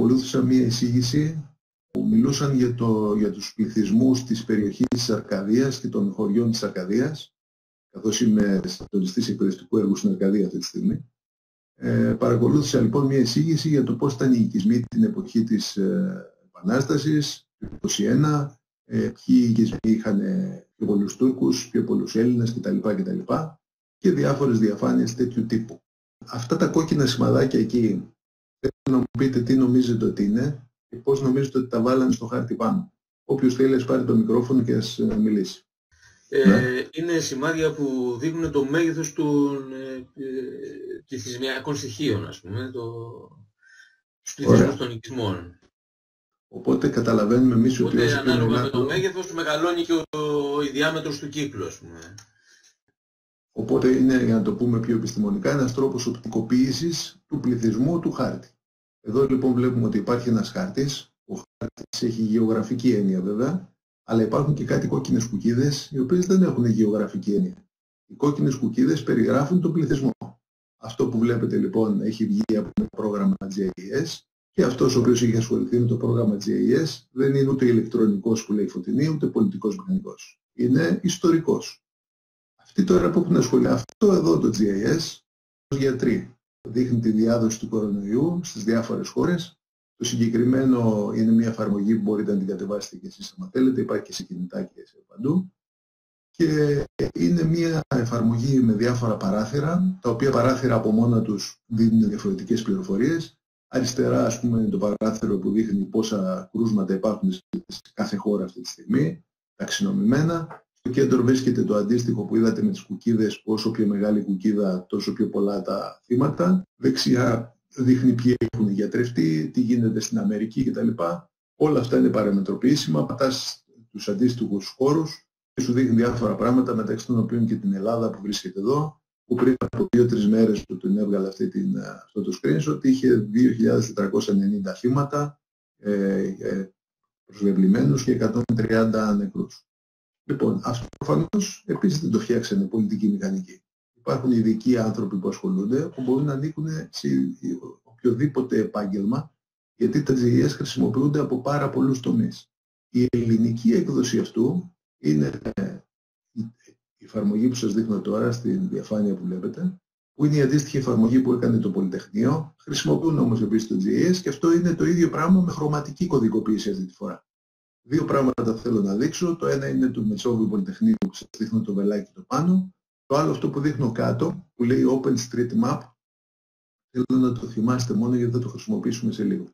Πριν από λίγο καιρό παρακολούθησα μία εισήγηση που μιλούσαν για, το, για τους πληθυσμούς της περιοχής της Αρκαδίας και των χωριών της Αρκαδίας, καθώς είμαι συντονιστής εκπαιδευτικού έργου στην Αρκαδία αυτή τη στιγμή. Ε, παρακολούθησα λοιπόν μία εισήγηση για το πώς ήταν οι οικισμοί την εποχή της ε, Επανάστασης, το 1921, ε, ποιοι οικισμοί είχαν πιο πολλούς Τούρκους, πιο πολλούς Έλληνες κτλ. κτλ. και διάφορες διαφάνειες τέτοιου τύπου. Αυτά τα κόκκινα σημαδάκια εκεί, θέλω να μου πείτε τι νομίζετε ότι είναι και πώς νομίζετε ότι τα βάλανε στο χάρτη πάνω. Όποιος θέλει ας πάρει το μικρόφωνο και ας ε, μιλήσει. Ε, ναι. Είναι σημάδια που δείχνουν το μέγεθος των ε, ε πληθυσμιακών στοιχείων, ας πούμε, το, τους πληθυσμούς των οικισμών. Οπότε καταλαβαίνουμε εμείς ότι... Οπότε ανάλογα με το μέγεθος μεγαλώνει και ο, ο, η διάμετρος του κύκλου, ας πούμε. Οπότε είναι, για να το πούμε πιο επιστημονικά, ένας τρόπος οπτικοποίησης του πληθυσμού του χάρτη. Εδώ λοιπόν βλέπουμε ότι υπάρχει ένας χάρτης. Ο χάρτης έχει γεωγραφική έννοια βέβαια, αλλά υπάρχουν και κάτι κόκκινες κουκίδες, οι οποίες δεν έχουν γεωγραφική έννοια. Οι κόκκινες κουκίδες περιγράφουν τον πληθυσμό. Αυτό που βλέπετε λοιπόν έχει βγει από το πρόγραμμα GIS και αυτός ο οποίος έχει ασχοληθεί με το πρόγραμμα GIS δεν είναι ούτε ηλεκτρονικός που λέει φωτεινή, ούτε πολιτικός μηχανικός. Είναι ιστορικός. Αυτοί τώρα που έχουν ασχοληθεί αυτό εδώ το GIS, ως γιατροί, δείχνει τη διάδοση του κορονοϊού στις διάφορες χώρες. Το συγκεκριμένο είναι μια εφαρμογή που μπορείτε να την κατεβάσετε και εσείς αν θέλετε, υπάρχει και σε κινητά και σε παντού. Και είναι μια εφαρμογή με διάφορα παράθυρα, τα οποία παράθυρα από μόνα τους δίνουν διαφορετικές πληροφορίες. Αριστερά, ας πούμε, είναι το παράθυρο που δείχνει πόσα κρούσματα υπάρχουν σε κάθε χώρα αυτή τη στιγμή, ταξινομημένα. Στο κέντρο βρίσκεται το αντίστοιχο που είδατε με τις κουκίδες, όσο πιο μεγάλη κουκίδα τόσο πιο πολλά τα θύματα. Δεξιά δείχνει ποιοι έχουν γιατρευτεί, τι γίνεται στην Αμερική κτλ. Όλα αυτά είναι παραμετροποιήσιμα, πατάς τους αντίστοιχους χώρους και σου δείχνει διάφορα πράγματα μεταξύ των οποίων και την Ελλάδα που βρίσκεται εδώ που πριν από δύο-τρεις μέρες που την έβγαλε αυτή την, αυτό το screenshot είχε 2.490 θύματα ε, ε, προσβεβλημένους και 130 νεκρούς. Λοιπόν, αυτό προφανώς επίσης δεν το φτιάξανε πολιτική μηχανική. Υπάρχουν ειδικοί άνθρωποι που ασχολούνται που μπορούν να ανήκουν σε οποιοδήποτε επάγγελμα, γιατί τα GIS χρησιμοποιούνται από πάρα πολλούς τομείς. Η ελληνική έκδοση αυτού είναι η εφαρμογή που σας δείχνω τώρα στην διαφάνεια που βλέπετε, που είναι η αντίστοιχη εφαρμογή που έκανε το Πολυτεχνείο. Χρησιμοποιούν όμως επίσης το GIS και αυτό είναι το ίδιο πράγμα με χρωματική κωδικοποίηση αυτή τη φορά. Δύο πράγματα θέλω να δείξω. Το ένα είναι του Μετσόβιου Πολυτεχνείου που σας δείχνω το βελάκι το πάνω. Το άλλο αυτό που δείχνω κάτω που λέει Open Street Map. Θέλω να το θυμάστε μόνο γιατί θα το χρησιμοποιήσουμε σε λίγο.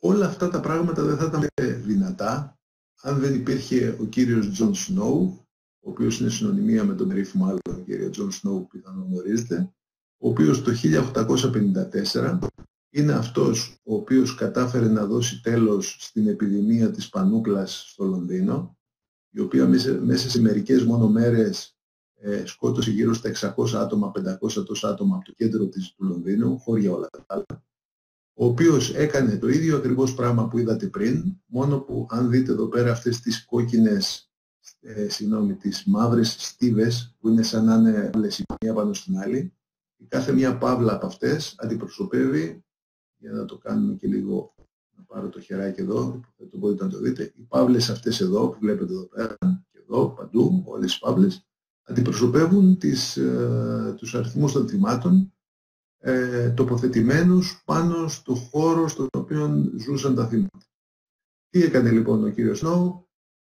Όλα αυτά τα πράγματα δεν θα ήταν δυνατά αν δεν υπήρχε ο κύριος Τζον Σνόου, ο οποίος είναι συνωνυμία με τον περίφημο άλλο κύριο Τζον Σνόου που πιθανόν γνωρίζετε, ο οποίος το 1854 είναι αυτός ο οποίος κατάφερε να δώσει τέλος στην επιδημία της πανούκλας στο Λονδίνο, η οποία μέσα σε μερικές μόνο μέρες ε, σκότωσε γύρω στα 600 άτομα, 500 τόσα άτομα από το κέντρο της του Λονδίνου, χώρια όλα τα άλλα, ο οποίος έκανε το ίδιο ακριβώς πράγμα που είδατε πριν, μόνο που αν δείτε εδώ πέρα αυτές τις κόκκινες, ε, συγγνώμη, τις μαύρες στίβες που είναι σαν να είναι όλες η μία πάνω στην άλλη, κάθε μία παύλα από αυτές αντιπροσωπεύει για να το κάνουμε και λίγο, να πάρω το χεράκι εδώ, το μπορείτε να το δείτε. Οι παύλες αυτές εδώ που βλέπετε εδώ πέρα και εδώ, παντού, όλες οι παύλες, αντιπροσωπεύουν τις, ε, τους αριθμούς των θυμάτων ε, τοποθετημένους πάνω στο χώρο στον οποίο ζούσαν τα θύματα. Τι έκανε λοιπόν ο κύριος Νόου,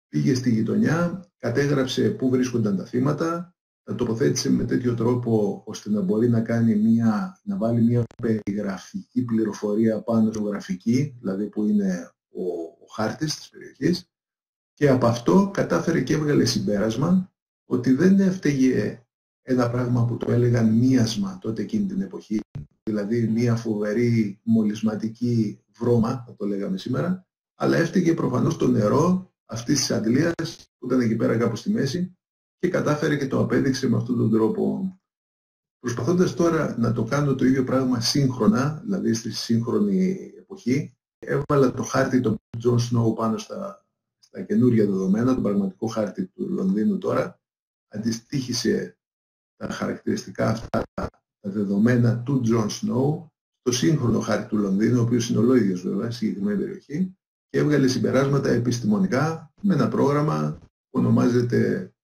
πήγε στη γειτονιά, κατέγραψε πού βρίσκονταν τα θύματα, τα τοποθέτησε με τέτοιο τρόπο ώστε να μπορεί να, κάνει μια, να βάλει μια περιγραφική πληροφορία πάνω στο γραφική, δηλαδή που είναι ο, ο χάρτης της περιοχής και από αυτό κατάφερε και έβγαλε συμπέρασμα ότι δεν έφταιγε ένα πράγμα που το έλεγαν μίασμα τότε εκείνη την εποχή, δηλαδή μια φοβερή μολυσματική βρώμα, θα το λέγαμε σήμερα, αλλά έφταιγε προφανώς το νερό αυτής της αντλίας που ήταν εκεί πέρα κάπου στη μέση και κατάφερε και το απέδειξε με αυτόν τον τρόπο. Προσπαθώντας τώρα να το κάνω το ίδιο πράγμα σύγχρονα, δηλαδή στη σύγχρονη εποχή, έβαλα το χάρτη του John Snow πάνω στα, στα καινούργια δεδομένα, το πραγματικό χάρτη του Λονδίνου τώρα, αντιστοίχησε τα χαρακτηριστικά αυτά, τα δεδομένα του John Snow στο σύγχρονο χάρτη του Λονδίνου, ο οποίος είναι ολόιδιος βέβαια, στη συγκεκριμένη περιοχή, και έβγαλε συμπεράσματα επιστημονικά με ένα πρόγραμμα που ονομάζεται, το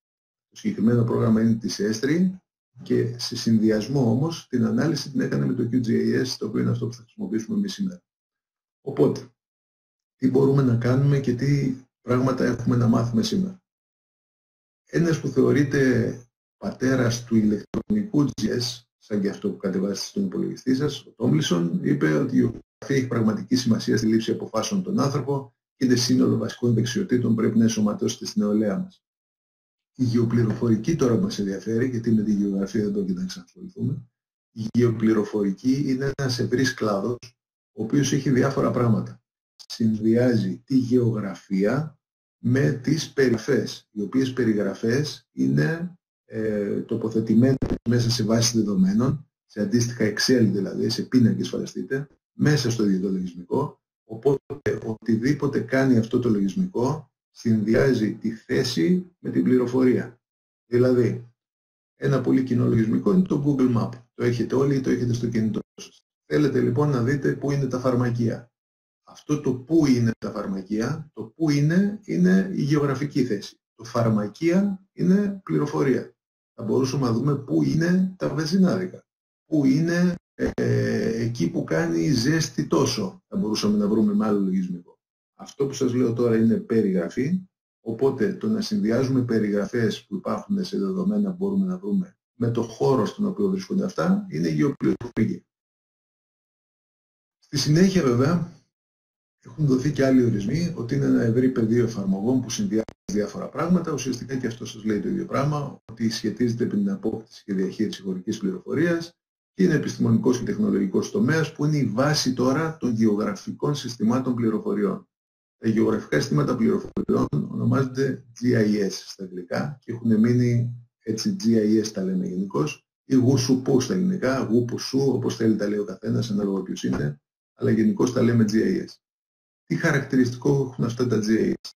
συγκεκριμένο πρόγραμμα είναι της ΕΣΤΡΗ και σε συνδυασμό όμως την ανάλυση την έκανε με το QGIS, το οποίο είναι αυτό που θα χρησιμοποιήσουμε εμείς σήμερα. Οπότε, τι μπορούμε να κάνουμε και τι πράγματα έχουμε να μάθουμε σήμερα. Ένας που θεωρείται πατέρας του ηλεκτρονικού GS, σαν και αυτό που κατεβάζετε στον υπολογιστή σας, ο Τόμλισον, είπε ότι η γεωγραφία έχει πραγματική σημασία στη λήψη αποφάσεων των άνθρωπο και είναι σύνολο βασικών δεξιοτήτων πρέπει να ενσωματώσετε στην νεολαία μας. Η γεωπληροφορική τώρα που μας ενδιαφέρει, γιατί με τη γεωγραφία δεν πρόκειται να ξανασχοληθούμε, η γεωπληροφορική είναι ένας ευρύς κλάδος, ο οποίος έχει διάφορα πράγματα. Συνδυάζει τη γεωγραφία με τις περιγραφές, οι οποίες περιγραφές είναι ε, τοποθετημένες μέσα σε βάσεις δεδομένων, σε αντίστοιχα Excel δηλαδή, σε πίνακες φανταστείτε, μέσα στο ίδιο το λογισμικό, οπότε οτιδήποτε κάνει αυτό το λογισμικό συνδυάζει τη θέση με την πληροφορία. Δηλαδή, ένα πολύ κοινό λογισμικό είναι το Google Map. Το έχετε όλοι ή το έχετε στο κινητό σας. Θέλετε λοιπόν να δείτε πού είναι τα φαρμακεία. Αυτό το πού είναι τα φαρμακεία, το πού είναι, είναι η γεωγραφική θέση. Το φαρμακεία είναι πληροφορία. Θα μπορούσαμε να δούμε πού είναι τα βενζινάδικα. Πού είναι ε, εκεί που κάνει ζέστη τόσο. Θα μπορούσαμε να βρούμε με άλλο λογισμικό. Αυτό που σας λέω τώρα είναι περιγραφή, οπότε το να συνδυάζουμε περιγραφές που υπάρχουν σε δεδομένα που μπορούμε να βρούμε με το χώρο στον οποίο βρίσκονται αυτά, είναι γεωπληροφορική. Στη συνέχεια βέβαια έχουν δοθεί και άλλοι ορισμοί ότι είναι ένα ευρύ πεδίο εφαρμογών που συνδυάζει διάφορα πράγματα. Ουσιαστικά και αυτό σας λέει το ίδιο πράγμα, ότι σχετίζεται με την απόκτηση και διαχείριση χωρικής πληροφορίας, είναι επιστημονικός και τεχνολογικός τομέας που είναι η βάση τώρα των γεωγραφικών συστημάτων πληροφοριών. Τα γεωγραφικά συστήματα πληροφοριών ονομάζονται GIS στα αγγλικά και έχουν μείνει έτσι GIS τα λέμε γενικώς ή γουσουπού στα ελληνικά, γουπουσού όπως θέλει τα λέει ο καθένας ανάλογα ποιος είναι, αλλά γενικώς τα λέμε GIS. Τι χαρακτηριστικό έχουν αυτά τα GIS.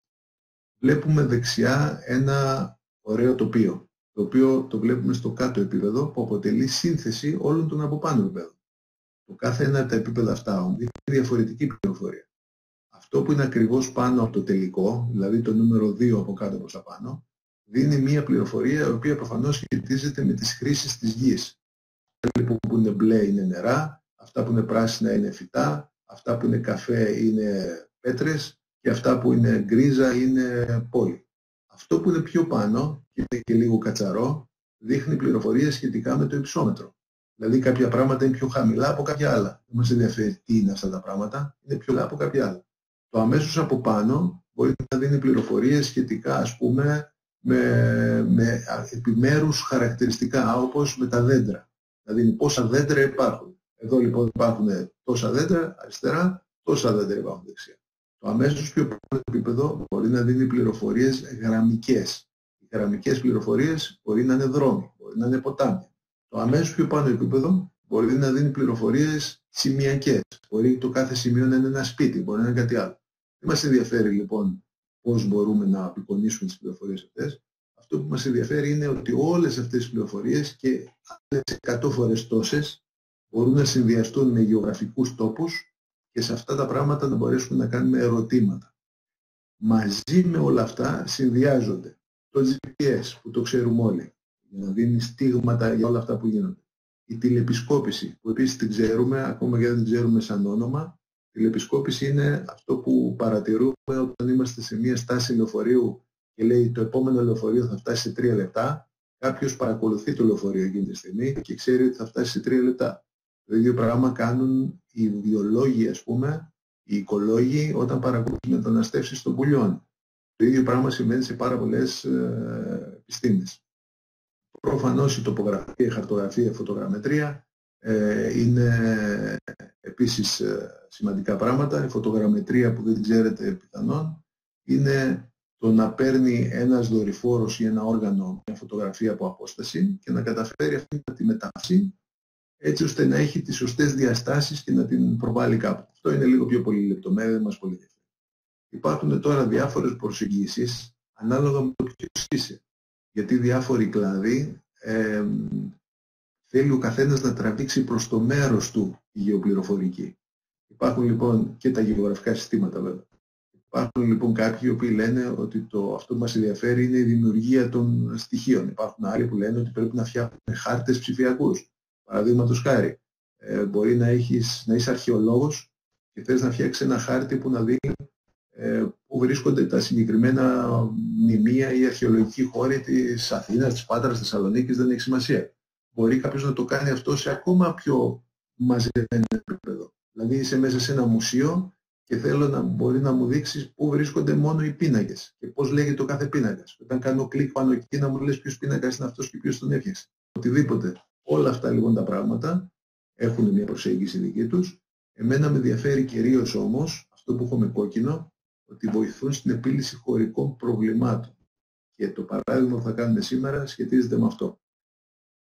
Βλέπουμε δεξιά ένα ωραίο τοπίο το οποίο το βλέπουμε στο κάτω επίπεδο που αποτελεί σύνθεση όλων των από πάνω επίπεδων. Το κάθε ένα από τα επίπεδα αυτά όμως είναι διαφορετική πληροφορία. Αυτό που είναι ακριβώς πάνω από το τελικό, δηλαδή το νούμερο 2 από κάτω προς τα πάνω, δίνει μια πληροφορία η οποία προφανώς σχετίζεται με τις χρήσεις της γης. Αυτά λοιπόν που είναι μπλε είναι νερά, αυτά που είναι πράσινα είναι φυτά, αυτά που είναι καφέ είναι πέτρες και αυτά που είναι γκρίζα είναι πόλη. Αυτό που είναι πιο πάνω και είναι και λίγο κατσαρό, δείχνει πληροφορίες σχετικά με το υψόμετρο. Δηλαδή κάποια πράγματα είναι πιο χαμηλά από κάποια άλλα. Δεν μας ενδιαφέρει τι είναι αυτά τα πράγματα, είναι πιο χαμηλά από κάποια άλλα. Το αμέσως από πάνω μπορεί να δίνει πληροφορίες σχετικά ας πούμε με, με επιμέρους χαρακτηριστικά όπως με τα δέντρα. Δηλαδή πόσα δέντρα υπάρχουν. Εδώ λοιπόν υπάρχουν τόσα δέντρα αριστερά, τόσα δέντρα υπάρχουν δεξιά. Το αμέσως πιο πάνω επίπεδο μπορεί να δίνει πληροφορίες γραμμικές. Οι γραμμικές πληροφορίες μπορεί να είναι δρόμοι, μπορεί να είναι ποτάμια. Το αμέσως πιο πάνω επίπεδο μπορεί να δίνει πληροφορίες σημειακές. Μπορεί το κάθε σημείο να είναι ένα σπίτι, μπορεί να είναι κάτι άλλο. Δεν μας ενδιαφέρει λοιπόν πώς μπορούμε να απεικονίσουμε τις πληροφορίες αυτές; Αυτό που μας ενδιαφέρει είναι ότι όλες αυτές τις πληροφορίες και άλλες 100 φορές τόσες μπορούν να συνδυαστούν με γεωγραφικούς τόπους και σε αυτά τα πράγματα να μπορέσουμε να κάνουμε ερωτήματα. Μαζί με όλα αυτά συνδυάζονται το GPS που το ξέρουμε όλοι για να δίνει στίγματα για όλα αυτά που γίνονται. Η τηλεπισκόπηση που επίσης την ξέρουμε, ακόμα και δεν την ξέρουμε σαν όνομα. Η τηλεπισκόπηση είναι αυτό που παρατηρούμε όταν είμαστε σε μια στάση λεωφορείου και λέει το επόμενο λεωφορείο θα φτάσει σε τρία λεπτά. Κάποιος παρακολουθεί το λεωφορείο εκείνη τη στιγμή και ξέρει ότι θα φτάσει σε τρία λεπτά. Το ίδιο πράγμα κάνουν οι βιολόγοι, ας πούμε, οι οικολόγοι όταν παρακολουθούν μεταναστεύσεις των πουλιών. Το ίδιο πράγμα σημαίνει σε πάρα πολλές ε, επιστήμες. Προφανώς η τοπογραφία, η χαρτογραφία, η φωτογραμμετρία ε, είναι επίσης ε, σημαντικά πράγματα. Η φωτογραμμετρία που δεν ξέρετε πιθανόν είναι το να παίρνει ένας δορυφόρος ή ένα όργανο μια φωτογραφία από απόσταση και να καταφέρει αυτή να τη μεταφράσει έτσι ώστε να έχει τις σωστές διαστάσεις και να την προβάλλει κάπου. Αυτό είναι λίγο πιο πολύ λεπτομέρεια, δεν μας πολύ ενδιαφέρει. Υπάρχουν τώρα διάφορες προσεγγίσεις ανάλογα με το ποιος είσαι. Γιατί διάφοροι κλάδοι ε, θέλει ο καθένας να τραβήξει προς το μέρος του η γεωπληροφορική. Υπάρχουν λοιπόν και τα γεωγραφικά συστήματα βέβαια. Υπάρχουν λοιπόν κάποιοι οι οποίοι λένε ότι το, αυτό που μας ενδιαφέρει είναι η δημιουργία των στοιχείων. Υπάρχουν άλλοι που λένε ότι πρέπει να φτιάχνουμε χάρτες ψηφιακούς. Παραδείγματος χάρη, ε, μπορεί να, έχεις, να είσαι αρχαιολόγος και θες να φτιάξεις ένα χάρτη που να δει ε, πού βρίσκονται τα συγκεκριμένα μνημεία ή αρχαιολογικοί χώροι της Αθήνας, της Πάτρας, της Θεσσαλονίκης, δεν έχει σημασία. Μπορεί κάποιος να το κάνει αυτό σε ακόμα πιο μαζεμένο επίπεδο. Δηλαδή είσαι μέσα σε ένα μουσείο και θέλω να μπορεί να μου δείξεις πού βρίσκονται μόνο οι πίνακες και πώς λέγεται ο κάθε πίνακας. Όταν κάνω κλικ πάνω εκεί να μου λες ποιος πίνακας είναι αυτός και ποιος τον έφτιαξε. Οτιδήποτε. Όλα αυτά λοιπόν τα πράγματα έχουν μια προσέγγιση δική τους. Εμένα με ενδιαφέρει κυρίως όμως αυτό που έχω με κόκκινο, ότι βοηθούν στην επίλυση χωρικών προβλημάτων. Και το παράδειγμα που θα κάνουμε σήμερα σχετίζεται με αυτό.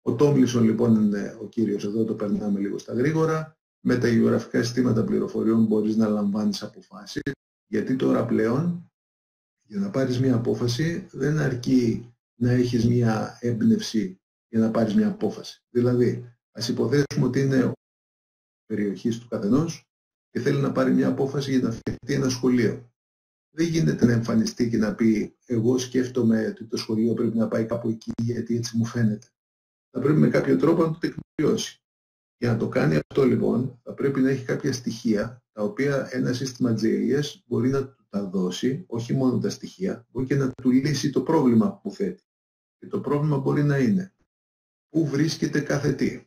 Ο Τόμλισον λοιπόν είναι ο κύριος εδώ, το περνάμε λίγο στα γρήγορα με τα γεωγραφικά συστήματα πληροφοριών μπορείς να λαμβάνεις αποφάσεις, γιατί τώρα πλέον για να πάρεις μια απόφαση δεν αρκεί να έχεις μια έμπνευση για να πάρεις μια απόφαση. Δηλαδή, ας υποθέσουμε ότι είναι περιοχής του καθενός και θέλει να πάρει μια απόφαση για να φτιαχτεί ένα σχολείο. Δεν γίνεται να εμφανιστεί και να πει εγώ σκέφτομαι ότι το σχολείο πρέπει να πάει κάπου εκεί γιατί έτσι μου φαίνεται. Θα πρέπει με κάποιο τρόπο να το τεκμηριώσει. Για να το κάνει αυτό λοιπόν θα πρέπει να έχει κάποια στοιχεία τα οποία ένα σύστημα GIS μπορεί να του τα δώσει, όχι μόνο τα στοιχεία, μπορεί και να του λύσει το πρόβλημα που θέτει. Και το πρόβλημα μπορεί να είναι πού βρίσκεται κάθε τι,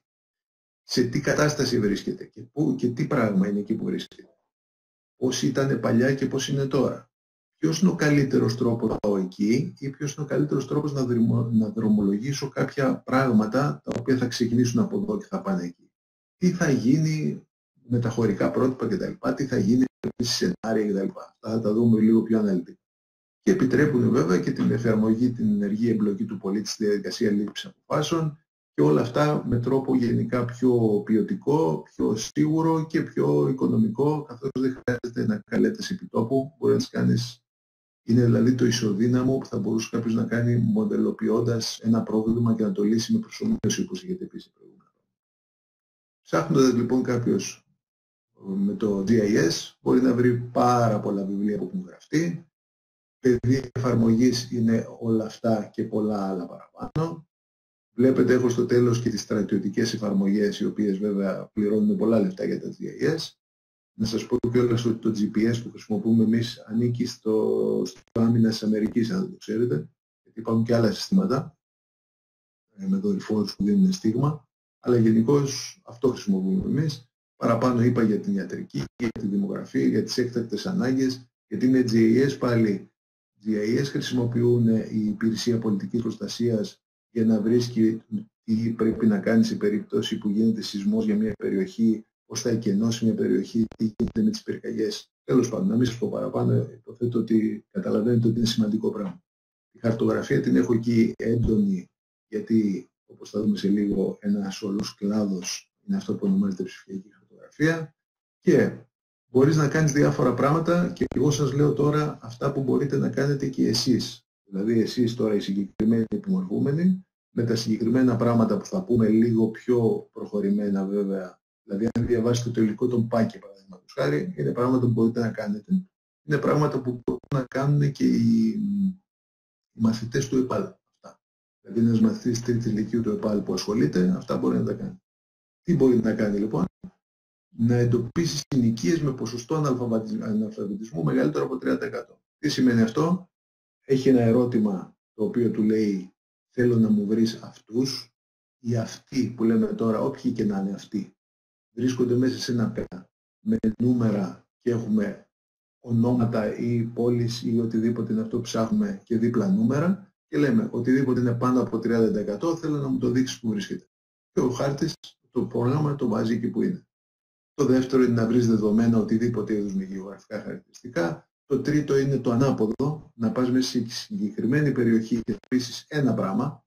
σε τι κατάσταση βρίσκεται και, πού, και τι πράγμα είναι εκεί που βρίσκεται. Πώς ήταν παλιά και πώς είναι τώρα. Ποιος είναι ο καλύτερος τρόπος να πάω εκεί ή ποιος είναι ο καλύτερος τρόπος να, να δρομολογήσω κάποια πράγματα τα οποία θα ξεκινήσουν από εδώ και θα πάνε εκεί; Τι θα γίνει με τα χωρικά πρότυπα κτλ. Τι θα γίνει με σενάρια κτλ. Αυτά θα τα δούμε λίγο πιο αναλυτικά. Και επιτρέπουν βέβαια και την εφαρμογή, την ενεργή εμπλοκή του πολίτη στη διαδικασία λήψης αποφάσεων και όλα αυτά με τρόπο γενικά πιο ποιοτικό, πιο σίγουρο και πιο οικονομικό, καθώς δεν χρειάζεται να καλέτες επιτόπου, μπορεί να τις κάνεις είναι δηλαδή το ισοδύναμο που θα μπορούσε κάποιος να κάνει μοντελοποιώντας ένα πρόβλημα και να το λύσει με προσωμείωση, όπως έχετε πει προηγούμενα. Ψάχνοντας λοιπόν κάποιος με το GIS μπορεί να βρει πάρα πολλά βιβλία που έχουν γραφτεί. Παιδί εφαρμογής είναι όλα αυτά και πολλά άλλα παραπάνω. Βλέπετε έχω στο τέλος και τις στρατιωτικές εφαρμογές οι οποίες βέβαια πληρώνουν πολλά λεφτά για τα GIS. Να σας πω κιόλας ότι το GPS που χρησιμοποιούμε εμείς ανήκει στο, στο άμυνα της Αμερικής, αν δεν το ξέρετε. Γιατί υπάρχουν και άλλα συστήματα ε, με δορυφόρους που δίνουν στίγμα αλλά γενικώ αυτό χρησιμοποιούμε εμείς. Παραπάνω είπα για την ιατρική, για τη δημογραφία, για τις έκτακτες ανάγκες, γιατί είναι GIS πάλι. GIS χρησιμοποιούν η υπηρεσία πολιτικής προστασίας για να βρίσκει τι πρέπει να κάνει σε περίπτωση που γίνεται σεισμός για μια περιοχή, πώς θα εκενώσει μια περιοχή, τι γίνεται με τις πυρκαγιές. Τέλος πάντων, να μην σας πω παραπάνω, υποθέτω ότι καταλαβαίνετε ότι είναι σημαντικό πράγμα. Η χαρτογραφία την έχω εκεί έντονη, γιατί όπως θα δούμε σε λίγο, ένας όλος κλάδος είναι αυτό που ονομάζεται ψηφιακή χαρτογραφία και μπορείς να κάνεις διάφορα πράγματα και εγώ σας λέω τώρα αυτά που μπορείτε να κάνετε και εσείς. Δηλαδή εσείς τώρα οι συγκεκριμένοι επιμορφούμενοι με τα συγκεκριμένα πράγματα που θα πούμε λίγο πιο προχωρημένα βέβαια. Δηλαδή αν διαβάσετε το υλικό των ΠΑΚΕ παραδείγματος χάρη, είναι πράγματα που μπορείτε να κάνετε. Είναι πράγματα που μπορούν να κάνουν και οι, οι μαθητές του ΕΠΑΛ. Δηλαδή ένας μαθητής τρίτης ηλικίου του ΕΠΑΛ που ασχολείται, αυτά μπορεί να τα κάνει. Τι μπορεί να κάνει λοιπόν, να εντοπίσει συνοικίες με ποσοστό αναλφαβητισμού μεγαλύτερο από 30%. Τι σημαίνει αυτό, έχει ένα ερώτημα το οποίο του λέει θέλω να μου βρεις αυτούς ή αυτοί που λέμε τώρα, όποιοι και να είναι αυτοί, βρίσκονται μέσα σε ένα πέρα με νούμερα και έχουμε ονόματα ή πόλεις ή οτιδήποτε είναι αυτό που ψάχνουμε και δίπλα νούμερα και λέμε οτιδήποτε είναι πάνω από 30% θέλω να μου το δείξεις που βρίσκεται. Και ο χάρτης, το πρόγραμμα το βάζει εκεί που είναι. Το δεύτερο είναι να βρεις δεδομένα οτιδήποτε είδου με γεωγραφικά χαρακτηριστικά. Το τρίτο είναι το ανάποδο, να πας μέσα σε συγκεκριμένη περιοχή και να ένα πράγμα.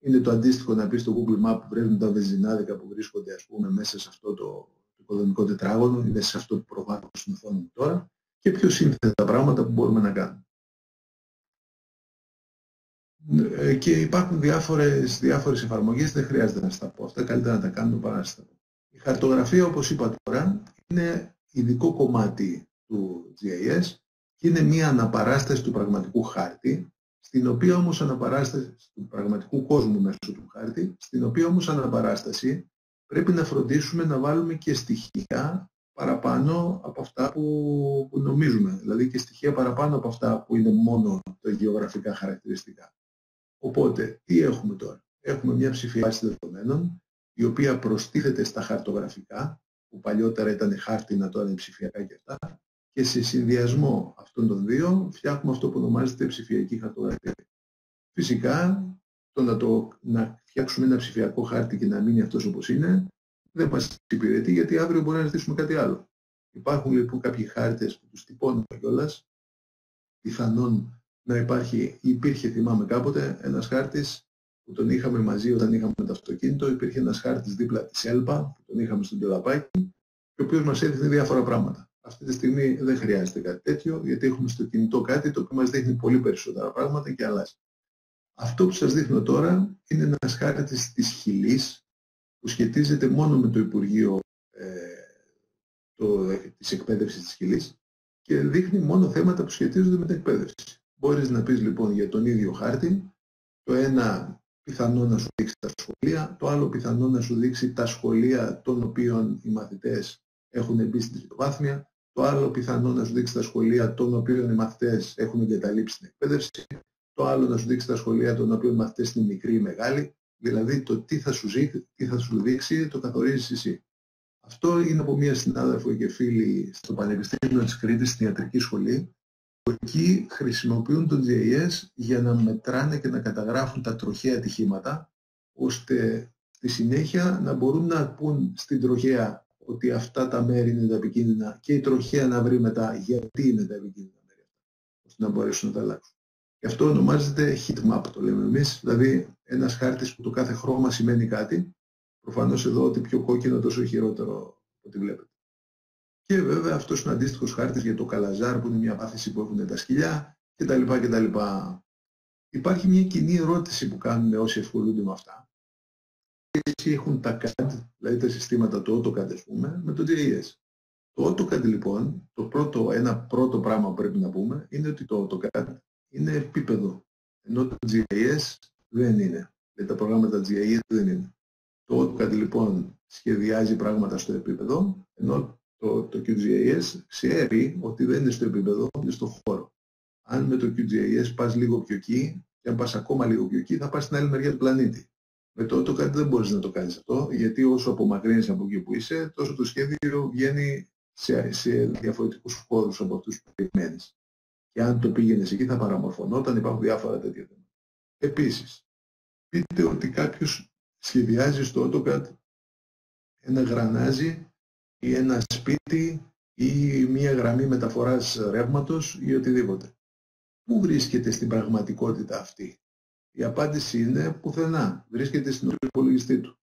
Είναι το αντίστοιχο να πεις στο Google Map που βρέχουν τα βενζινάδικα που βρίσκονται ας πούμε μέσα σε αυτό το οικοδομικό τετράγωνο, είναι σε αυτό που προβάλλω στην οθόνη μου τώρα και πιο σύνθετα πράγματα που μπορούμε να κάνουμε. Ε, και υπάρχουν διάφορες, διάφορες εφαρμογές, δεν χρειάζεται να στα πω αυτά, καλύτερα να τα κάνουμε παρά να στα πω. Η χαρτογραφία, όπως είπα τώρα, είναι ειδικό κομμάτι του GIS και είναι μία αναπαράσταση του πραγματικού χάρτη, στην οποία όμως αναπαράσταση του πραγματικού κόσμου μέσω του χάρτη, στην οποία όμως αναπαράσταση πρέπει να φροντίσουμε να βάλουμε και στοιχεία παραπάνω από αυτά που, που νομίζουμε, δηλαδή και στοιχεία παραπάνω από αυτά που είναι μόνο τα γεωγραφικά χαρακτηριστικά. Οπότε, τι έχουμε τώρα; Έχουμε μια ψηφιάση δεδομένων, η οποία προστίθεται στα χαρτογραφικά, που παλιότερα ήταν χάρτινα, τώρα είναι ψηφιακά και αυτά, και σε συνδυασμό αυτών των δύο φτιάχνουμε αυτό που ονομάζεται ψηφιακή χαρτογραφία. Φυσικά, το να, το, να φτιάξουμε ένα ψηφιακό χάρτη και να μείνει αυτός όπως είναι, δεν μας υπηρετεί γιατί αύριο μπορεί να ζητήσουμε κάτι άλλο. Υπάρχουν λοιπόν κάποιοι χάρτες που τους τυπώνουμε κιόλας. Πιθανόν να υπάρχει, υπήρχε θυμάμαι κάποτε, ένας χάρτης που τον είχαμε μαζί όταν είχαμε το αυτοκίνητο, υπήρχε ένας χάρτης δίπλα της ΕΛΠΑ που τον είχαμε στον κελαπάκι και ο οποίος μας έδειχνε διάφορα πράγματα. Αυτή τη στιγμή δεν χρειάζεται κάτι τέτοιο, γιατί έχουμε στο κινητό κάτι το οποίο μας δείχνει πολύ περισσότερα πράγματα και αλλάζει. Αυτό που σας δείχνω τώρα είναι ένας χάρτης της Χιλής που σχετίζεται μόνο με το Υπουργείο ε, το, της Εκπαίδευσης της Χιλής και δείχνει μόνο θέματα που σχετίζονται με την εκπαίδευση. Μπορείς να πεις λοιπόν για τον ίδιο χάρτη, το ένα πιθανό να σου δείξει τα σχολεία, το άλλο πιθανό να σου δείξει τα σχολεία των οποίων οι μαθητές έχουν μπει στην τριτοβάθμια, το άλλο πιθανό να σου δείξει τα σχολεία των οποίων οι μαθητές έχουν εγκαταλείψει την εκπαίδευση, το άλλο να σου δείξει τα σχολεία των οποίων οι μαθητές είναι μικροί ή μεγάλοι, δηλαδή το τι θα σου, ζει, τι θα σου δείξει το καθορίζεις εσύ. Αυτό είναι από μία συνάδελφο και φίλη στο Πανεπιστήμιο της Κρήτης, στην ιατρική σχολή, που εκεί χρησιμοποιούν το GIS για να μετράνε και να καταγράφουν τα τροχαία ατυχήματα, ώστε στη συνέχεια να μπορούν να πούν στην τροχαία ότι αυτά τα μέρη είναι τα επικίνδυνα και η τροχαία να βρει μετά γιατί είναι τα επικίνδυνα μέρη αυτά, ώστε να μπορέσουν να τα αλλάξουν. Και αυτό ονομάζεται heat map, το λέμε εμείς, δηλαδή ένας χάρτης που το κάθε χρώμα σημαίνει κάτι. Προφανώς εδώ ότι πιο κόκκινο τόσο χειρότερο από ό,τι βλέπετε. Και βέβαια αυτός είναι ο αντίστοιχος χάρτης για το καλαζάρ που είναι μια πάθηση που έχουν τα σκυλιά κτλ. κτλ. Υπάρχει μια κοινή ερώτηση που κάνουν όσοι ασχολούνται με αυτά. Όσοι έχουν τα CAD, δηλαδή τα συστήματα του AutoCAD ας πούμε, με το GIS. Το AutoCAD λοιπόν, το πρώτο, ένα πρώτο πράγμα που πρέπει να πούμε είναι ότι το AutoCAD είναι επίπεδο. Ενώ το GIS δεν είναι. Δηλαδή τα προγράμματα GIS δεν είναι. Το AutoCAD λοιπόν σχεδιάζει πράγματα στο επίπεδο, ενώ το, το QGIS ξέρει ότι δεν είναι στο επίπεδο, είναι στο χώρο. Αν με το QGIS πας λίγο πιο εκεί, και αν πας ακόμα λίγο πιο εκεί, θα πας στην άλλη μεριά του πλανήτη. Με το AutoCAD δεν μπορείς να το κάνεις αυτό, γιατί όσο απομακρύνεις από εκεί που είσαι, τόσο το σχέδιο βγαίνει σε, σε διαφορετικούς χώρους από αυτούς που περιμένεις. Και αν το πήγαινες εκεί θα παραμορφωνόταν, υπάρχουν διάφορα τέτοια θέματα. Επίσης, πείτε ότι κάποιος σχεδιάζει στο AutoCAD ένα γρανάζι ή ένα σπίτι ή μία γραμμή μεταφοράς ρεύματος ή οτιδήποτε. Πού βρίσκεται στην πραγματικότητα αυτή; Η απάντηση είναι πουθενά. Βρίσκεται στην υπολογιστή του.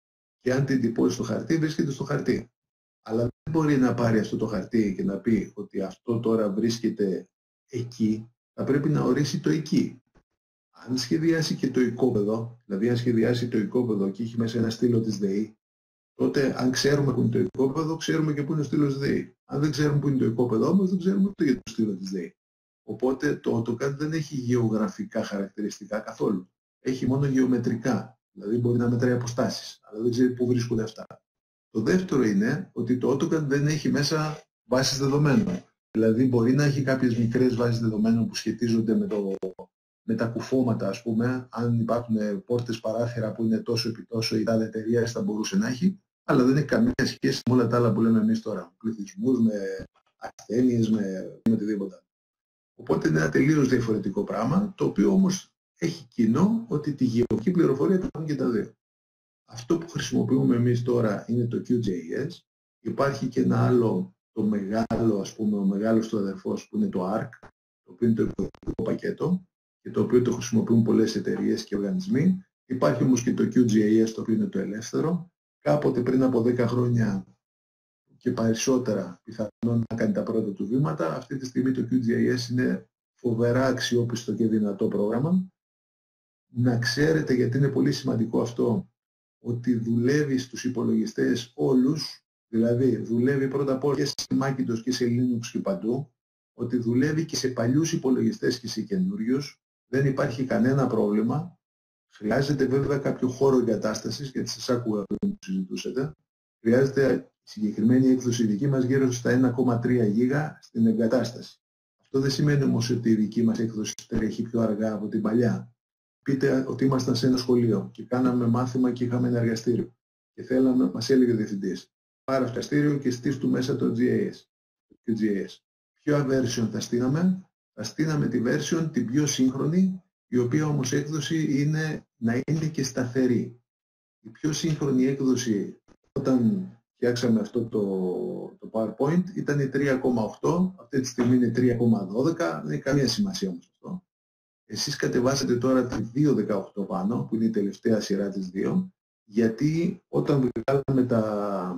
Και αν την τυπώσει στο χαρτί, βρίσκεται στο χαρτί. Αλλά δεν μπορεί να πάρει αυτό το χαρτί και να πει ότι αυτό τώρα βρίσκεται εκεί, θα πρέπει να ορίσει το εκεί. Αν σχεδιάσει και το οικόπεδο, δηλαδή αν σχεδιάσει το οικόπεδο και έχει μέσα ένα στήλο της ΔΕΗ, τότε αν ξέρουμε που είναι το οικόπεδο, ξέρουμε και πού είναι ο στήλος της ΔΕΗ. Αν δεν ξέρουμε που είναι το οικόπεδο όμως, δεν ξέρουμε ούτε για το στήλο της ΔΕΗ. Οπότε το AutoCAD δεν έχει γεωγραφικά χαρακτηριστικά καθόλου. Έχει μόνο γεωμετρικά. Δηλαδή μπορεί να μετράει αποστάσεις, αλλά δεν ξέρει πού βρίσκονται αυτά. Το δεύτερο είναι ότι το AutoCAD δεν έχει μέσα βάσεις δεδομένων. Δηλαδή μπορεί να έχει κάποιες μικρές βάσεις δεδομένων που σχετίζονται με, το, με τα κουφώματα, ας πούμε, αν υπάρχουν πόρτες παράθυρα που είναι τόσο επί τόσο η τάδε εταιρεία θα μπορούσε να έχει, αλλά δεν έχει καμία σχέση με όλα τα άλλα που λέμε εμείς τώρα, με πληθυσμούς, με ασθένειες, με, με οτιδήποτε. Οπότε είναι ένα τελείως διαφορετικό πράγμα, το οποίο όμως έχει κοινό ότι τη γεωγραφική πληροφορία τα και τα δύο. Αυτό που χρησιμοποιούμε εμείς τώρα είναι το QGIS. Υπάρχει και ένα άλλο το μεγάλο, ας πούμε, ο μεγάλος του αδερφός που είναι το ARC, το οποίο είναι το υποδοτικό πακέτο και το οποίο το χρησιμοποιούν πολλές εταιρείες και οργανισμοί. Υπάρχει όμως και το QGIS, το οποίο είναι το ελεύθερο. Κάποτε πριν από 10 χρόνια και περισσότερα πιθανόν να κάνει τα πρώτα του βήματα. Αυτή τη στιγμή το QGIS είναι φοβερά αξιόπιστο και δυνατό πρόγραμμα. Να ξέρετε, γιατί είναι πολύ σημαντικό αυτό, ότι δουλεύει στους υπολογιστές όλους Δηλαδή, δουλεύει πρώτα απ' όλα και σε Macintosh και σε Linux και παντού, ότι δουλεύει και σε παλιούς υπολογιστές και σε καινούριους, δεν υπάρχει κανένα πρόβλημα. Χρειάζεται βέβαια κάποιο χώρο εγκατάστασης, γιατί σας άκουγα πριν που συζητούσατε. Χρειάζεται συγκεκριμένη έκδοση δική μας γύρω στα 1,3 γίγα στην εγκατάσταση. Αυτό δεν σημαίνει όμως ότι η δική μας έκδοση τρέχει πιο αργά από την παλιά. Πείτε ότι ήμασταν σε ένα σχολείο και κάναμε μάθημα και είχαμε ένα εργαστήριο και θέλαμε, μας έλεγε ο διευθυντής, πάρε το εργαστήριο και στείλ μέσα το GAS. Το GAS. Ποιο version θα στείναμε, θα στείναμε τη version την πιο σύγχρονη, η οποία όμως έκδοση είναι να είναι και σταθερή. Η πιο σύγχρονη έκδοση όταν φτιάξαμε αυτό το, το PowerPoint ήταν η 3,8, αυτή τη στιγμή είναι 3,12, δεν έχει καμία σημασία όμως αυτό. Εσείς κατεβάσατε τώρα τη 2,18 πάνω, που είναι η τελευταία σειρά της 2, γιατί όταν βγάλαμε τα,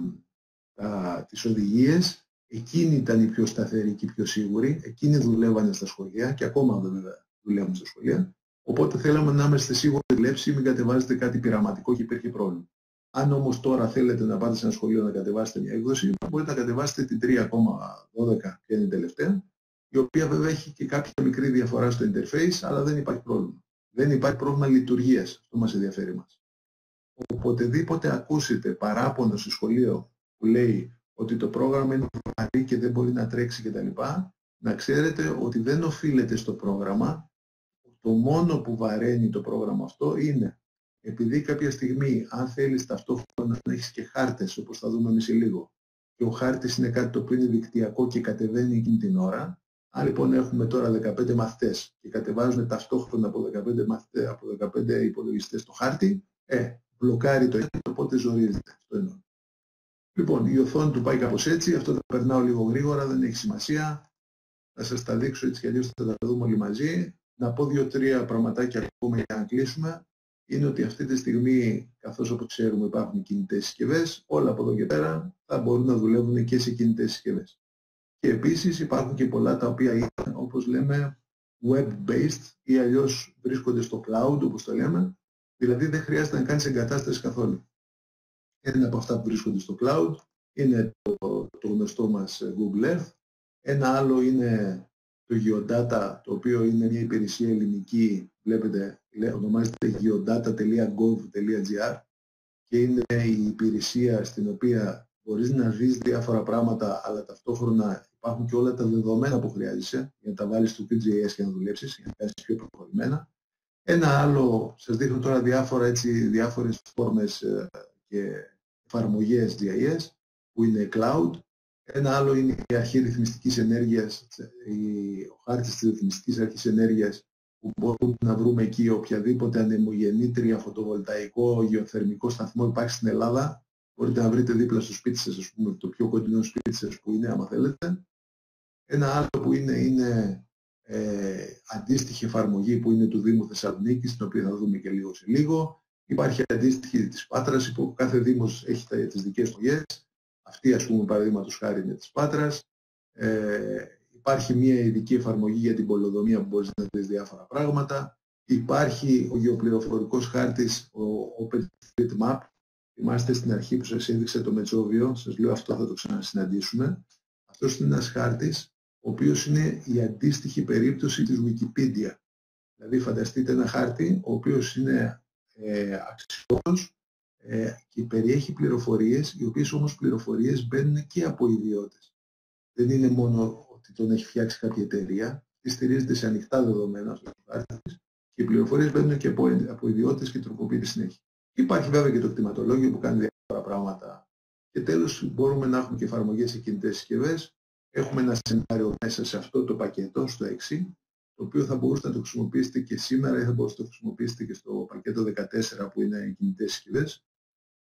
τα, τις οδηγίες, εκείνη ήταν η πιο σταθερή και η πιο σίγουρη, εκείνοι δουλεύανε στα σχολεία και ακόμα βέβαια δουλεύουν στα σχολεία, οπότε θέλαμε να είμαστε σίγουροι ότι δουλέψει, μην κατεβάζετε κάτι πειραματικό και υπήρχε πρόβλημα. Αν όμως τώρα θέλετε να πάτε σε ένα σχολείο να κατεβάσετε μια έκδοση, μπορείτε να κατεβάσετε την 3,12 και είναι η τελευταία, η οποία βέβαια έχει και κάποια μικρή διαφορά στο interface, αλλά δεν υπάρχει πρόβλημα. Δεν υπάρχει πρόβλημα λειτουργίας. Αυτό μας ενδιαφέρει μας. Οποτεδήποτε ακούσετε παράπονο στο σχολείο που λέει ότι το πρόγραμμα είναι βαρύ και δεν μπορεί να τρέξει κτλ. Να ξέρετε ότι δεν οφείλεται στο πρόγραμμα. Το μόνο που βαραίνει το πρόγραμμα αυτό είναι επειδή κάποια στιγμή, αν θέλεις ταυτόχρονα να έχεις και χάρτες, όπως θα δούμε εμείς σε λίγο, και ο χάρτης είναι κάτι το οποίο είναι δικτυακό και κατεβαίνει εκείνη την ώρα, αν λοιπόν έχουμε τώρα 15 μαθητές και κατεβάζουν ταυτόχρονα από 15, μαθητές, από 15 υπολογιστές το χάρτη, ε, μπλοκάρει το ίντερνετ, οπότε ζορίζεται. Αυτό εννοώ. Λοιπόν, η οθόνη του πάει κάπως έτσι, αυτό θα περνάω λίγο γρήγορα, δεν έχει σημασία. Θα σας τα δείξω έτσι κι αλλιώς θα τα δούμε όλοι μαζί. Να πω δύο-τρία πραγματάκια ακόμα για να κλείσουμε είναι ότι αυτή τη στιγμή, καθώς όπως ξέρουμε υπάρχουν κινητές συσκευές, όλα από εδώ και πέρα θα μπορούν να δουλεύουν και σε κινητές συσκευές. Και επίσης υπάρχουν και πολλά τα οποία είναι, όπως λέμε, web-based ή αλλιώς βρίσκονται στο cloud, όπως το λέμε, δηλαδή δεν χρειάζεται να κάνεις εγκατάσταση καθόλου. Ένα από αυτά που βρίσκονται στο cloud είναι το, το γνωστό μας Google Earth, ένα άλλο είναι το Geodata, το οποίο είναι μια υπηρεσία ελληνική, βλέπετε, ονομάζεται geodata.gov.gr και είναι η υπηρεσία στην οποία μπορείς να δεις διάφορα πράγματα, αλλά ταυτόχρονα υπάρχουν και όλα τα δεδομένα που χρειάζεσαι για να τα βάλεις στο PGS και να δουλέψεις, για να κάνεις πιο προχωρημένα. Ένα άλλο, σας δείχνω τώρα διάφορα, έτσι, διάφορες φόρμες ε, και εφαρμογές GIS, που είναι cloud, ένα άλλο είναι η αρχή ρυθμιστικής ενέργειας, ο χάρτης της ρυθμιστικής αρχής ενέργειας που μπορούμε να βρούμε εκεί οποιαδήποτε ανεμογεννήτρια, φωτοβολταϊκό, γεωθερμικό σταθμό υπάρχει στην Ελλάδα. Μπορείτε να βρείτε δίπλα στο σπίτι σας, ας πούμε, το πιο κοντινό σπίτι σας που είναι, άμα θέλετε. Ένα άλλο που είναι, είναι ε, αντίστοιχη εφαρμογή που είναι του Δήμου Θεσσαλονίκη, την οποία θα δούμε και λίγο σε λίγο. Υπάρχει αντίστοιχη της Πάτρας, που κάθε Δήμος έχει τις δικές του αυτή ας πούμε παραδείγματος χάρη είναι της Πάτρας. Ε, υπάρχει μια ειδική εφαρμογή για την πολυοδομία που μπορείς να δεις διάφορα πράγματα. Υπάρχει ο γεωπληροφορικός χάρτης, ο OpenStreetMap. Θυμάστε στην αρχή που σας έδειξε το Μετσόβιο, σας λέω αυτό θα το ξανασυναντήσουμε. Αυτός είναι ένας χάρτης, ο οποίος είναι η αντίστοιχη περίπτωση της Wikipedia. Δηλαδή φανταστείτε ένα χάρτη, ο οποίος είναι ε, αξιόπιστος, ε, και περιέχει πληροφορίες, οι οποίες όμως πληροφορίες μπαίνουν και από ιδιώτες. Δεν είναι μόνο ότι τον έχει φτιάξει κάποια εταιρεία, τη στηρίζεται σε ανοιχτά δεδομένα στο χάρτη και οι πληροφορίες μπαίνουν και από, από ιδιώτες και τροποποιείται συνέχεια. Υπάρχει βέβαια και το κτηματολόγιο που κάνει διάφορα πράγματα. Και τέλος μπορούμε να έχουμε και εφαρμογές σε κινητές συσκευές. Έχουμε ένα σενάριο μέσα σε αυτό το πακέτο, στο 6, το οποίο θα μπορούσατε να το χρησιμοποιήσετε και σήμερα ή θα μπορούσατε να το χρησιμοποιήσετε και στο πακέτο 14 που είναι οι κινητές συσκευές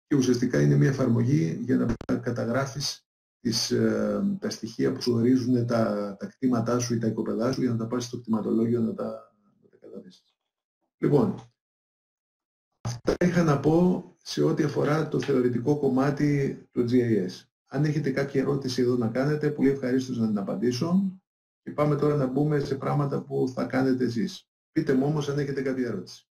και ουσιαστικά είναι μια εφαρμογή για να καταγράφεις τις, ε, τα στοιχεία που σου ορίζουν τα, τα κτήματά σου ή τα οικοπεδά σου για να τα πάρεις στο κτηματολόγιο να τα, να τα Λοιπόν, αυτά είχα να πω σε ό,τι αφορά το θεωρητικό κομμάτι του GIS. Αν έχετε κάποια ερώτηση εδώ να κάνετε, πολύ ευχαρίστως να την απαντήσω. Και πάμε τώρα να μπούμε σε πράγματα που θα κάνετε εσείς. Πείτε μου όμως αν έχετε κάποια ερώτηση.